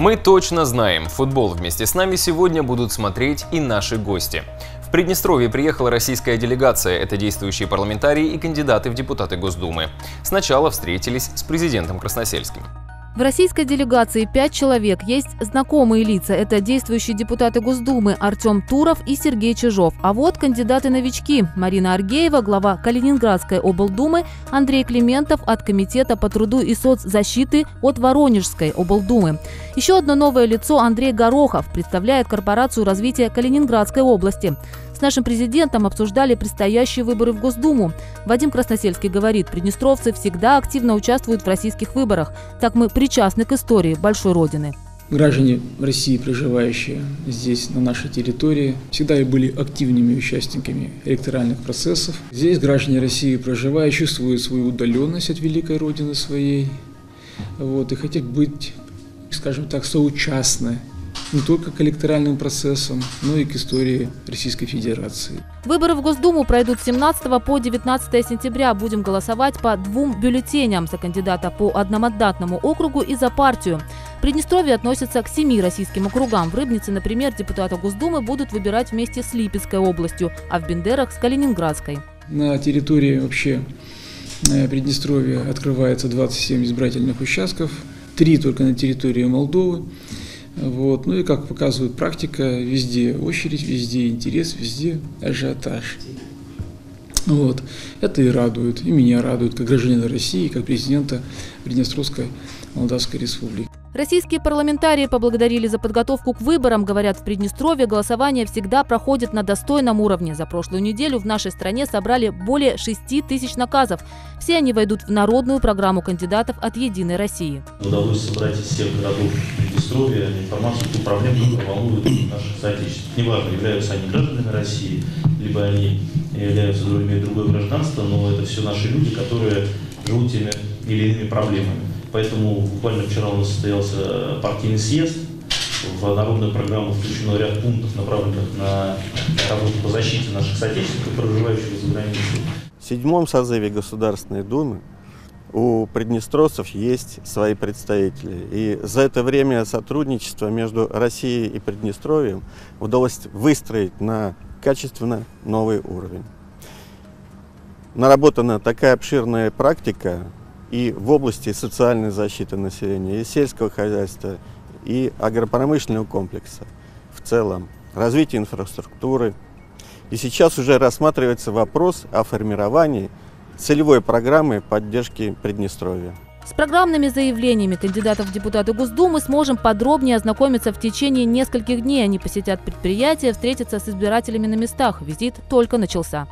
Мы точно знаем, футбол вместе с нами сегодня будут смотреть и наши гости. В Приднестровье приехала российская делегация. Это действующие парламентарии и кандидаты в депутаты Госдумы. Сначала встретились с президентом Красносельским. В российской делегации пять человек. Есть знакомые лица. Это действующие депутаты Госдумы Артем Туров и Сергей Чижов. А вот кандидаты-новички. Марина Аргеева, глава Калининградской облдумы, Андрей Климентов от Комитета по труду и соцзащиты от Воронежской облдумы. Еще одно новое лицо Андрей Горохов представляет корпорацию развития Калининградской области. С нашим президентом обсуждали предстоящие выборы в Госдуму. Вадим Красносельский говорит, приднестровцы всегда активно участвуют в российских выборах. Так мы причастны к истории большой Родины. Граждане России, проживающие здесь, на нашей территории, всегда и были активными участниками электоральных процессов. Здесь граждане России, проживающие, чувствуют свою удаленность от великой Родины своей вот, и хотят быть, скажем так, соучастны не только к электоральным процессам, но и к истории Российской Федерации. Выборы в Госдуму пройдут с 17 по 19 сентября. Будем голосовать по двум бюллетеням за кандидата по одномандатному округу и за партию. Приднестровье относится к семи российским округам. В Рыбнице, например, депутата Госдумы будут выбирать вместе с Липецкой областью, а в Бендерах – с Калининградской. На территории вообще э, Приднестровья открывается 27 избирательных участков, три только на территории Молдовы. Вот. Ну и как показывает практика, везде очередь, везде интерес, везде ажиотаж. Вот. Это и радует, и меня радует, как гражданина России, как президента Приднестровской Молдавской Республики. Российские парламентарии поблагодарили за подготовку к выборам. Говорят, в Приднестровье голосование всегда проходит на достойном уровне. За прошлую неделю в нашей стране собрали более 6 тысяч наказов. Все они войдут в народную программу кандидатов от «Единой России». Удалось собрать из всех городов Приднестровья информацию о проблем, которые волнуют наших соотечественников. Неважно, являются они гражданами России, либо они являются имеют другое гражданство, но это все наши люди, которые живут теми или иными проблемами. Поэтому буквально вчера у нас состоялся партийный съезд. В народную программу включено ряд пунктов, направленных на работу по защите наших соотечественников, проживающих за границей. В седьмом созыве Государственной Думы у приднестровцев есть свои представители. И за это время сотрудничество между Россией и Приднестровьем удалось выстроить на качественно новый уровень. Наработана такая обширная практика, и в области социальной защиты населения, и сельского хозяйства, и агропромышленного комплекса в целом, развития инфраструктуры. И сейчас уже рассматривается вопрос о формировании целевой программы поддержки Приднестровья. С программными заявлениями кандидатов в депутаты Госдумы сможем подробнее ознакомиться в течение нескольких дней. Они посетят предприятия, встретятся с избирателями на местах. Визит только начался.